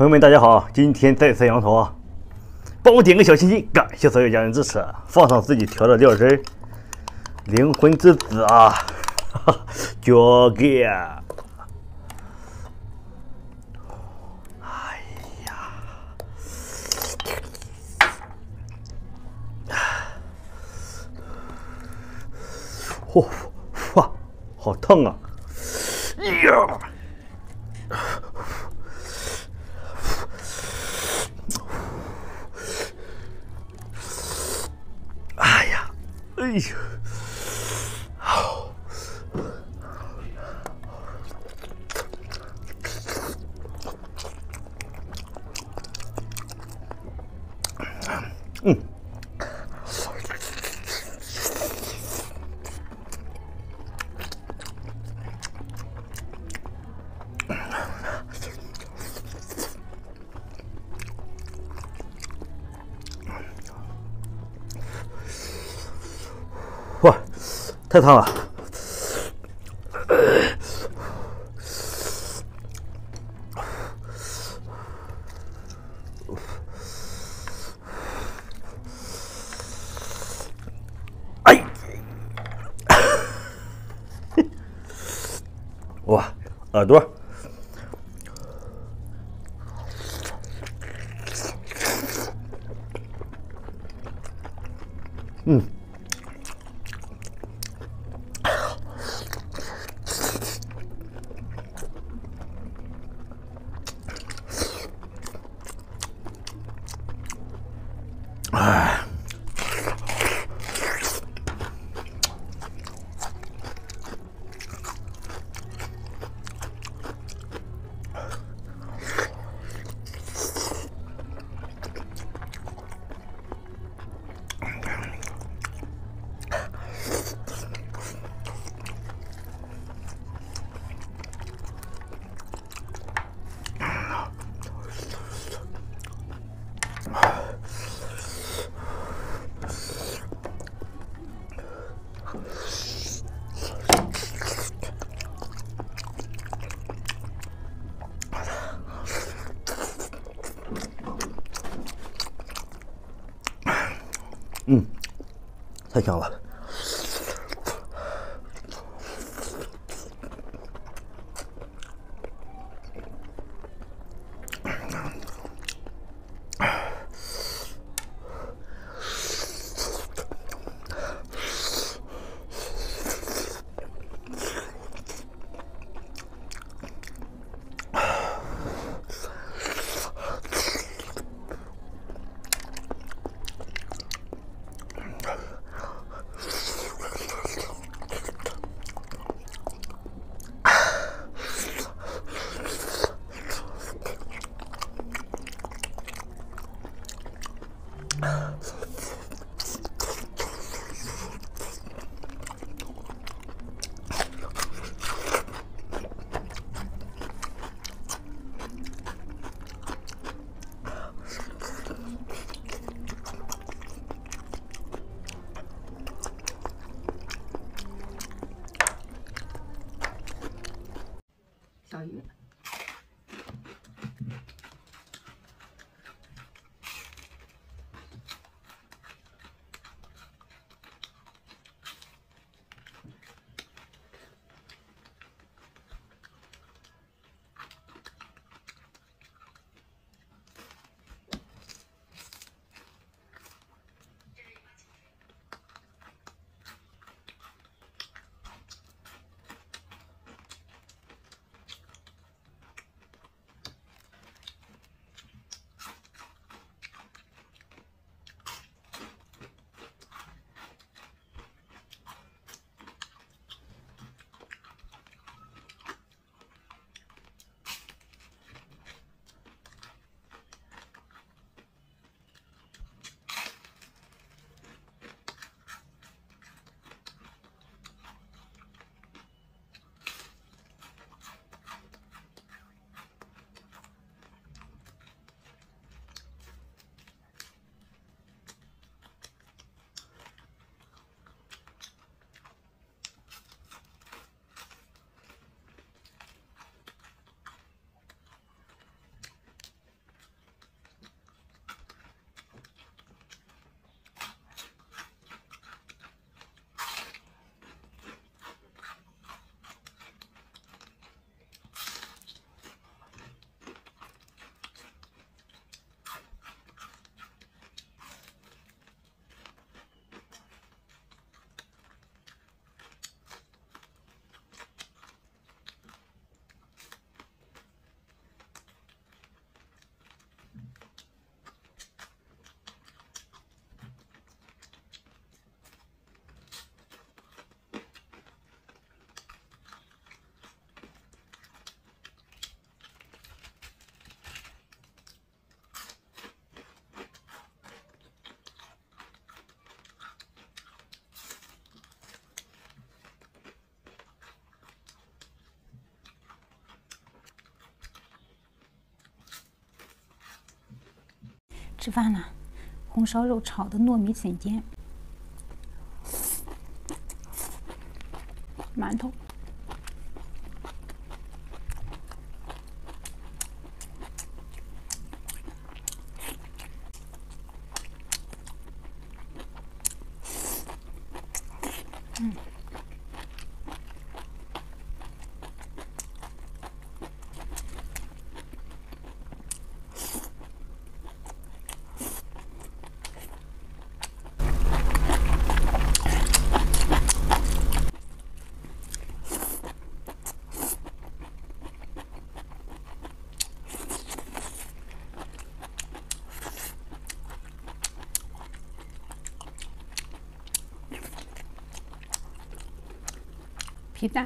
朋友们，大家好！今天再次羊头，帮我点个小心心，感谢所有家人支持。放上自己调的料汁，灵魂之子啊，交给。哎呀，嚯哇，好烫啊！呀。哎呦！太烫了！Pekala. 吃饭了红烧肉炒的糯米笋尖馒头。hojita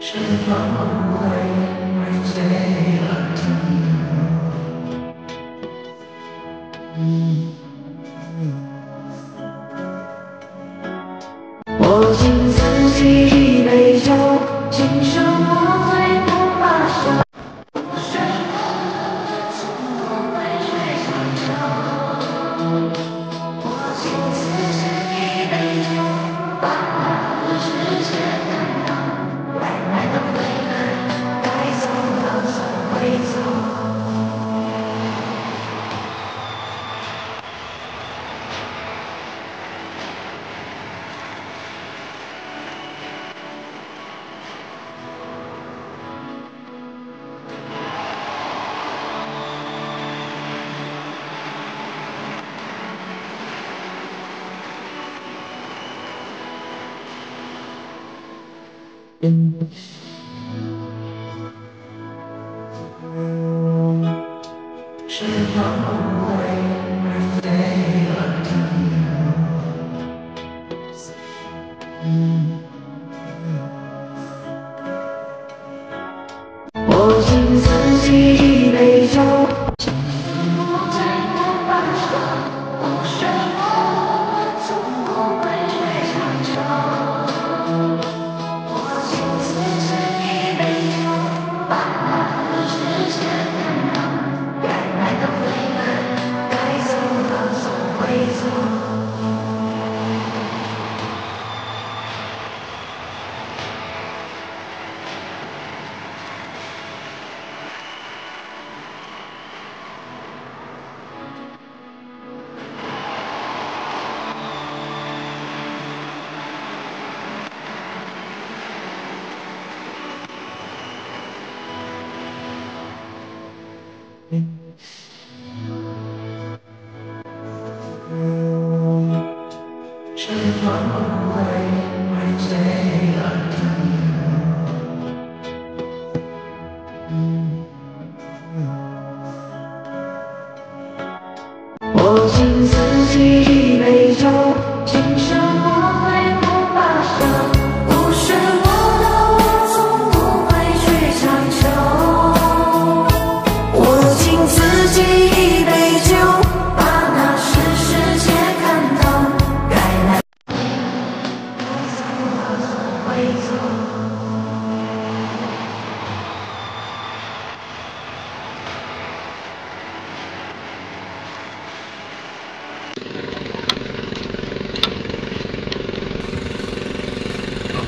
时间仿。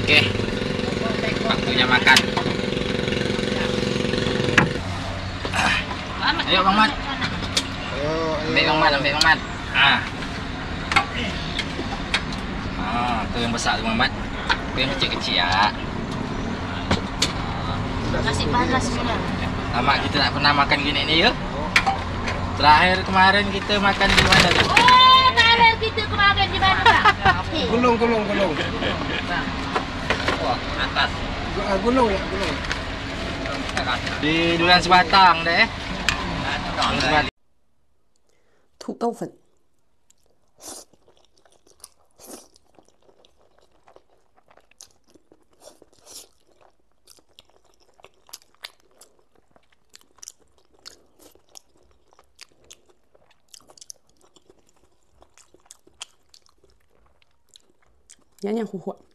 Oke. Waktunya makan. Ah. Ayo Bang Mat. Ambil Bang Mat, ambil Bang Mat. Ah. Ah, tu yang besar tu Bang Mat. Tu yang kecil-kecil ya. Nasi panas punya. Lama kita tak pernah makan gini ni ya. Terakhir kemarin kita makan di mana tu? Oh, kemarin kita kemarin di mana, Pak? Gulung, gulung, gulung. bawah, atas. Gulung ya, gulung. Di durian sebatang deh. Thủ công phấn nhẹ nhàng hù hụi